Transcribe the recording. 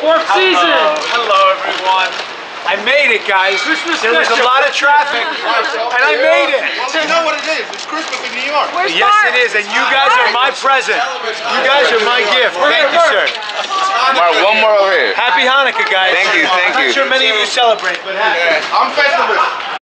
Fourth season. Hello, everyone. I made it, guys. Christmas there was a lot of traffic, and I made it. Well, you know what it is. It's Christmas in New York. Where's Yes, Mark? it is, and you guys are my present. You guys are my gift. Thank you, sir. Mark, one more over here. Happy Hanukkah, guys. Thank you, thank I'm you. not sure many of you celebrate, but happy. I'm Festivus.